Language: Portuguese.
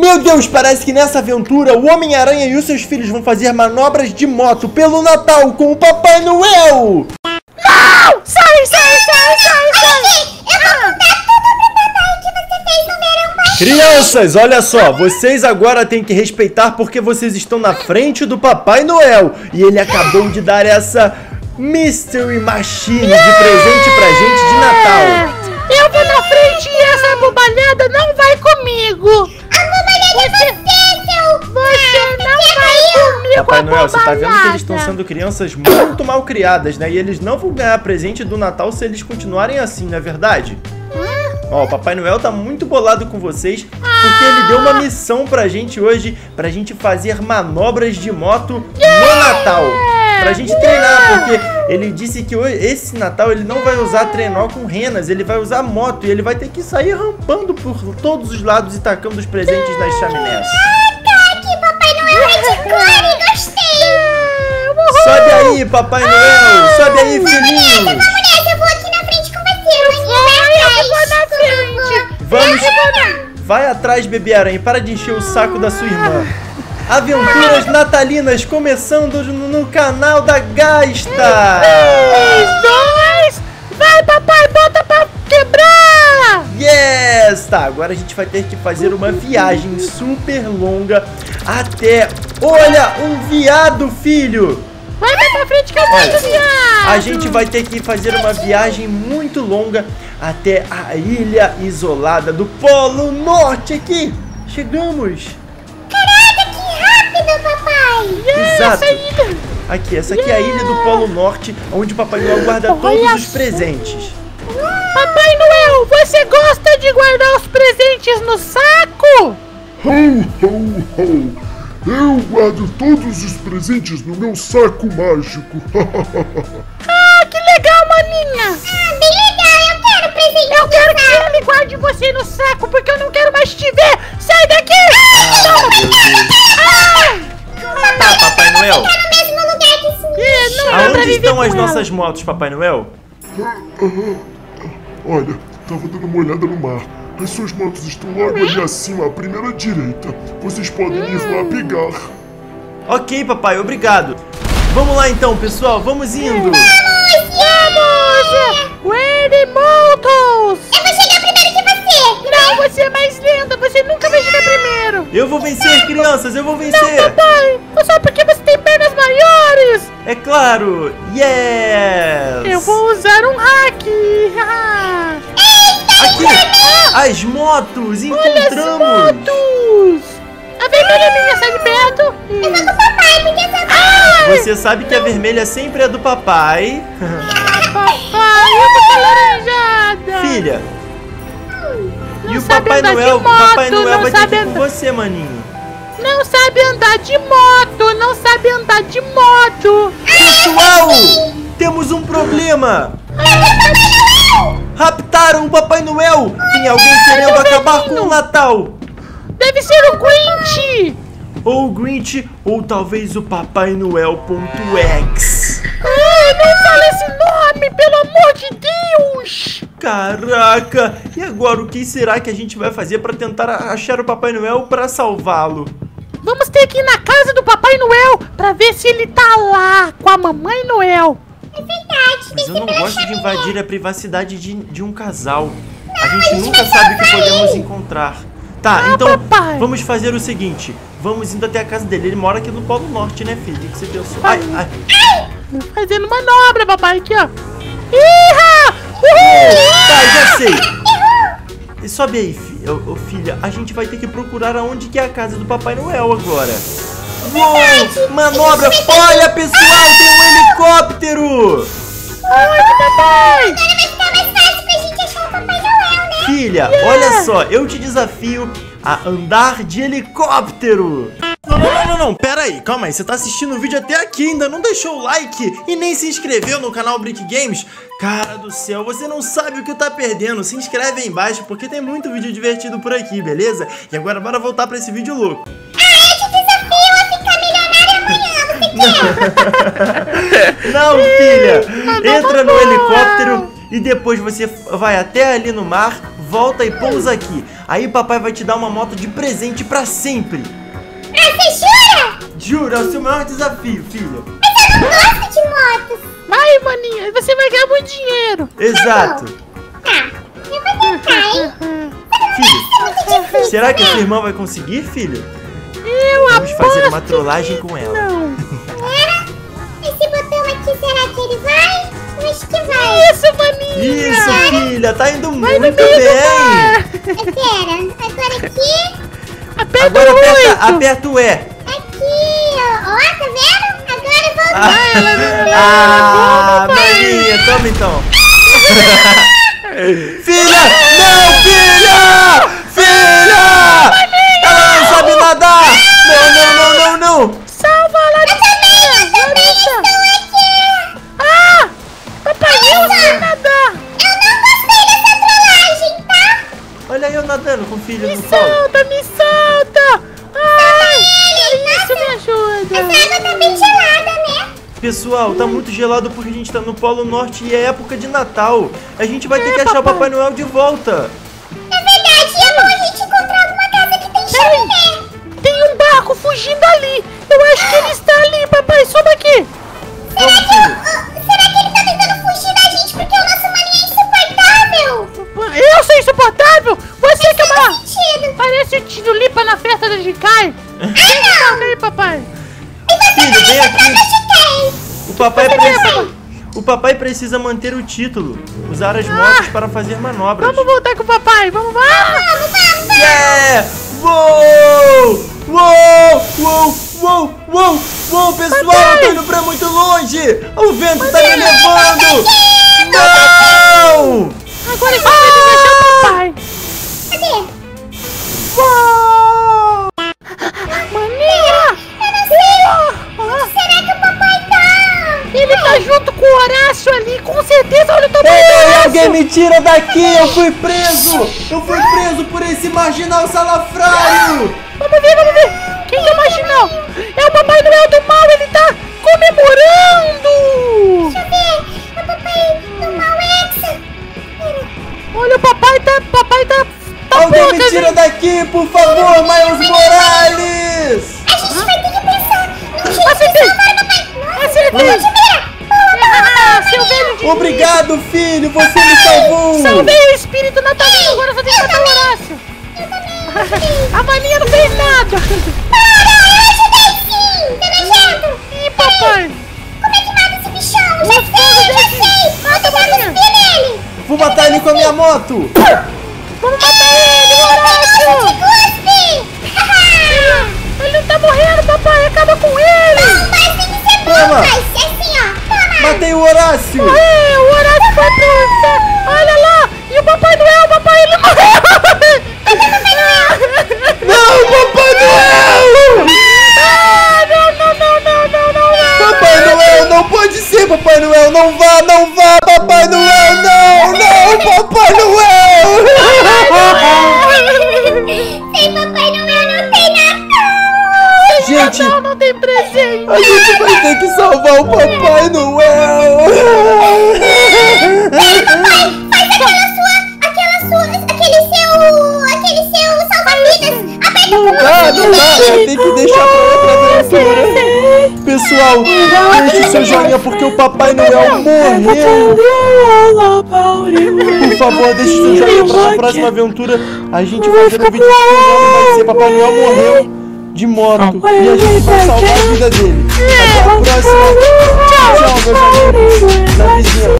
Meu Deus, parece que nessa aventura o Homem-Aranha e os seus filhos vão fazer manobras de moto pelo Natal com o Papai Noel! Não! Sai, sai, sai, sai, sai! Eu vou contar tudo pro papai que você fez no verão passado. Crianças, olha só, vocês agora têm que respeitar porque vocês estão na frente do Papai Noel e ele acabou de dar essa Mystery Machine de presente pra gente de Natal. Eu vou na frente e essa bobalhada não vai comigo! Você, seu... Você não você vai comigo, Papai Noel, você tá vendo que eles estão sendo crianças muito mal criadas, né? E eles não vão ganhar presente do Natal se eles continuarem assim, não é verdade? Ó, o Papai Noel tá muito bolado com vocês porque ele deu uma missão pra gente hoje, pra gente fazer manobras de moto no Natal. Pra gente treinar, porque ele disse que hoje- esse Natal ele não vai usar trenó com renas, ele vai usar moto e ele vai ter que sair rampando por todos os lados e tacando os presentes nas chaminés. Caraca, que Papai Noel é de cor, gostei. Sobe aí, Papai Noel! Sobe aí, Vamos filhinho! nessa, eu vou aqui na frente com você. Maninha, vai eu vou na atrás. frente. Vamos! Eu Vai atrás, bebê aranha, para de encher o saco da sua irmã. Aventuras natalinas começando no canal da Gasta! Três, dois, vai papai, bota pra quebrar! Yes! Tá, agora a gente vai ter que fazer uma viagem super longa até. Olha, um viado, filho! Vai mais pra frente que eu Olha, viado! A gente vai ter que fazer uma viagem muito longa até a ilha isolada do Polo Norte aqui. Chegamos. Papai. Exato. Essa ilha! Aqui, essa aqui é a ilha do Polo Norte, onde o Papai Noel guarda Olha todos os só. presentes. Papai Noel, você gosta de guardar os presentes no saco? Ho, ho, ho! Eu guardo todos os presentes no meu saco mágico. Ah, que legal, maninha! Ah, bem legal, eu quero presente. Eu quero que ele guarde você no saco, porque eu não quero mais te ver! Sai daqui! Tá, Não viver estão as ela. nossas motos, Papai Noel? Olha, tava dando uma olhada no mar. As suas motos estão logo ali acima, à primeira direita. Vocês podem ir lá pegar. Ok, papai, obrigado. Vamos lá então, pessoal, vamos indo. Vamos! Ready, Motos! Eu vou chegar primeiro que você. Não, você é mais linda, você nunca vai chegar primeiro! Eu vou vencer, crianças, eu vou vencer. Papai, só porque você tem pernas maiores! É claro. Yes. Eu vou usar um hack! Aqui, as motos, Olha as encontramos. motos! A vermelha é minha, sai de perto! Eu vou com o papai, porque essa Ai, Você sabe que a vermelha sempre é do papai. papai, eu a laranjada! Filha, Não e o Papai Noel, o Papai moto, Noel vai ter que ir com andar- você, maninho. Não sabe andar de moto! Não sabe andar de moto! Pessoal, temos um problema. Raptaram o Papai Noel. Tem alguém querendo acabar com o Natal. Deve ser o Grinch! Ou o Grinch, ou talvez o Papai Noel.exe. Ai, não fala esse nome, pelo amor de Deus! Caraca! E agora o que será que a gente vai fazer para tentar achar o Papai Noel para salvá-lo? Vamos ter que ir na casa do Papai Noel pra ver se ele tá lá com a Mamãe Noel. É verdade, Mas eu não gosto de invadir a privacidade de, de um casal. A gente nunca sabe o que podemos encontrar. Tá, Ah, então papai. vamos fazer o seguinte. Vamos indo até a casa dele. Ele mora aqui no Polo Norte, né, filho? O que você pensou? Ai, ai. Fazendo manobra, papai, aqui, ó. Iha! Uhul! Tá, já sei. E sobe aí, fi- ô- ô, filha. A gente vai ter que procurar aonde que é a casa do Papai Noel agora. Uou! Manobra! Olha, pessoal! Tem um helicóptero! Onde, papai? Filha, olha só, eu te desafio a andar de helicóptero. Não, não, não, pera aí, calma aí, você tá assistindo o vídeo até aqui, ainda não deixou o like e nem se inscreveu no canal Brick Games? Cara do céu, você não sabe o que tá perdendo, se inscreve aí embaixo porque tem muito vídeo divertido por aqui, beleza? E agora bora voltar pra esse vídeo louco. Não, filha! vamos Entra no helicóptero e depois você vai até ali no mar, volta e pousa aqui. Aí papai vai te dar uma moto de presente pra sempre. Ah, você jura? Juro, é o seu maior desafio, filha. Mas eu não gosto de motos. Vai, maninha, aí você vai ganhar muito dinheiro. Exato. Tá, eu vou tentar, hein? Filha, será que a sua irmã vai conseguir, filha? Eu Vamos fazer uma trollagem com ela. Não. Será? Esse botão aqui, será que ele vai? Eu acho que vai. Isso, maninha. Isso, filha, tá indo Vai muito bem. Espera, agora aqui, Aperta Agora o aperta, aperta o E. aqui, ó. Ó, tá vendo? Agora eu vou... Ah, papai. Maria, toma então. filha! Não, filha! Pessoal, tá muito gelado porque a gente tá no Polo Norte e é época de Natal. A gente vai ter É, que achar o papai. Noel de volta. É verdade, e é bom a gente encontrar alguma casa que tem chaminé. Tem um barco fugindo ali. Eu acho que ele está ali, papai. Sobe aqui. Vamos, filho. Ah, Será que ele tá tentando fugir da gente porque o nosso maninho é insuportável? Eu sou insuportável. Você que é uma... Sentido. Parece o Tino Lipa na festa da Jikai. Ah, não. aí, papai. Filho, vem aqui. Papai precisa... O papai precisa manter o título. Usar as motos para fazer manobras. Vamos voltar com o papai. Vamos lá. Vamos, vamos, Yeah! Uou! Uou! Uou! Uou! Uou! Uou, pessoal, eu tô indo pra muito longe! O vento tá me levando! Não! Agora gente vai achar o papai. Cadê? Uou! Tá junto com o Horácio ali, com certeza. Olha o tamanho do Ei, Horácio. alguém me tira daqui! Eu fui preso! Eu fui preso por esse marginal salafrário! Vamos ver, vamos ver. Quem que é o marginal? É o Papai Noel do Mal, ele tá comemorando. Deixa eu ver. É o papai do mal Hexa. Olha, o papai tá, papai tá, tá Alguém me tira hein? daqui, por favor, Miles Morales! A gente vai ter que pensar Acertei. papai. Acertei. Ah, seu velho. Obrigado, filho, você me salvou! Salvei o espírito natalino, agora só tem que matar o Horácio. A maninha não fez nada. Para, eu ajudei sim. Tá. Ih, papai. Como é que mata esse bichão? Já sei, já sei. Mata, cuspir nele. Vou matar ele com a minha moto! Vamos matar ele, Horácio. Vai ter que salvar o Papai Noel! Faz aquela sua, aquela sua, aquele seu, aquele seu salva-vidas. Aperta Não dá, não dá, vai ter que deixar pra outra aventura! Pessoal, deixe seu joinha porque o Papai Noel morreu! Por favor, deixe seu joinha pra próxima aventura. A gente vai ver o vídeo que vai ser Papai Noel morreu de moto e a gente vai salvar a vida dele. Até a próxima. Tchau, meus amigos. Da vizinha.